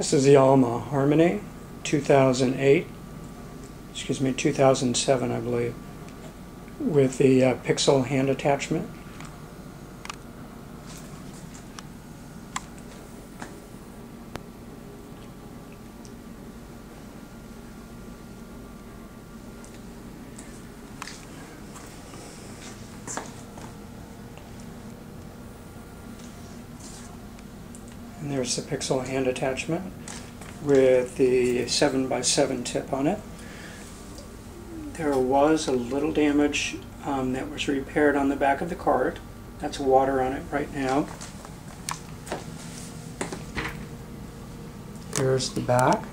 This is the Alma Harmony 2008, excuse me, 2007, I believe, with the uh, Pixel hand attachment. There's the Pixel hand attachment with the 7x7 tip on it. There was a little damage um, that was repaired on the back of the cart. That's water on it right now. Here's the back.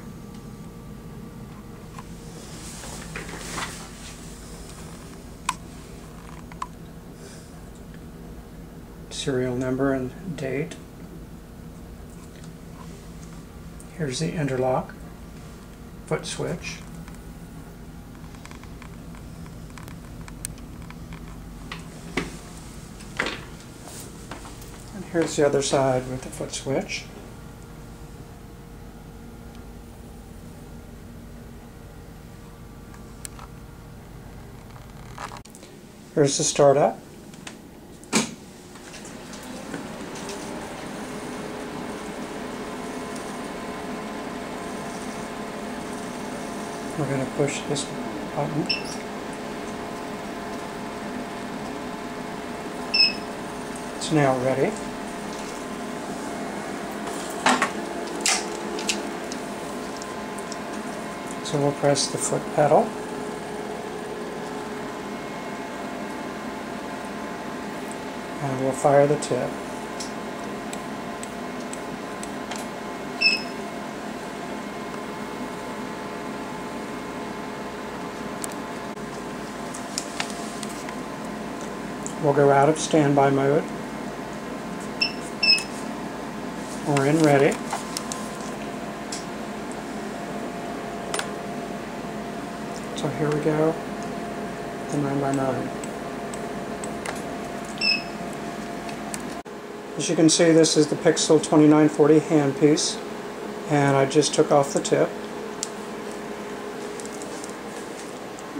Serial number and date. Here's the interlock foot switch. And here's the other side with the foot switch. Here's the startup. We're going to push this button. It's now ready. So we'll press the foot pedal. And we'll fire the tip. We'll go out of standby mode. We're in ready. So here we go, the 9x9. As you can see, this is the Pixel 2940 handpiece, and I just took off the tip.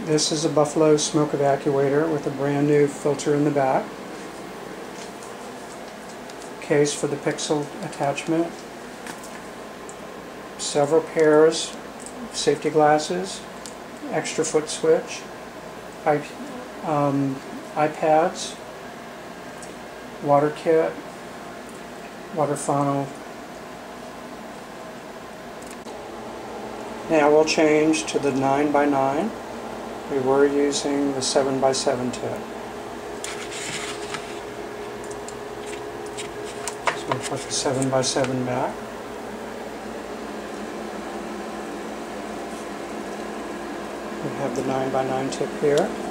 This is a Buffalo smoke evacuator with a brand new filter in the back. Case for the Pixel attachment. Several pairs of safety glasses, extra foot switch, um, iPads, water kit, water funnel. Now we'll change to the 9x9. We were using the 7x7 tip. So we'll put the 7x7 back. We have the 9x9 tip here.